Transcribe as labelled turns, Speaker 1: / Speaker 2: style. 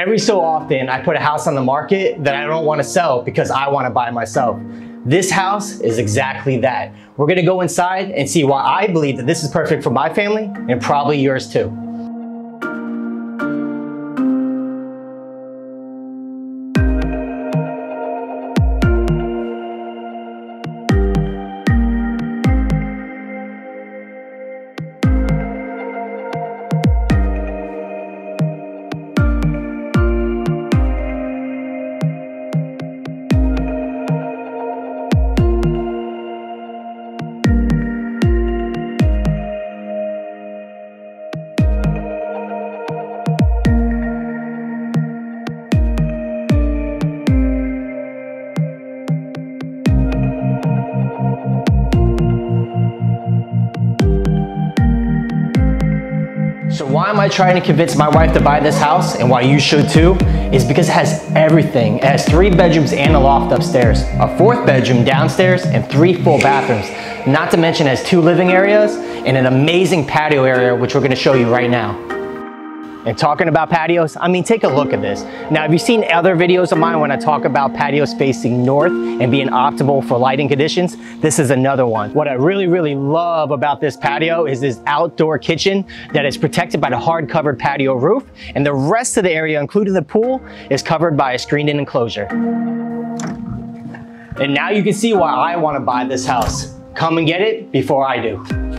Speaker 1: Every so often, I put a house on the market that I don't wanna sell because I wanna buy myself. This house is exactly that. We're gonna go inside and see why I believe that this is perfect for my family and probably yours too. So why am I trying to convince my wife to buy this house and why you should too? Is because it has everything. It has three bedrooms and a loft upstairs, a fourth bedroom downstairs, and three full bathrooms. Not to mention it has two living areas and an amazing patio area, which we're gonna show you right now. And talking about patios, I mean, take a look at this. Now, have you seen other videos of mine when I talk about patios facing north and being optimal for lighting conditions? This is another one. What I really, really love about this patio is this outdoor kitchen that is protected by the hard covered patio roof. And the rest of the area, including the pool, is covered by a screened in enclosure. And now you can see why I wanna buy this house. Come and get it before I do.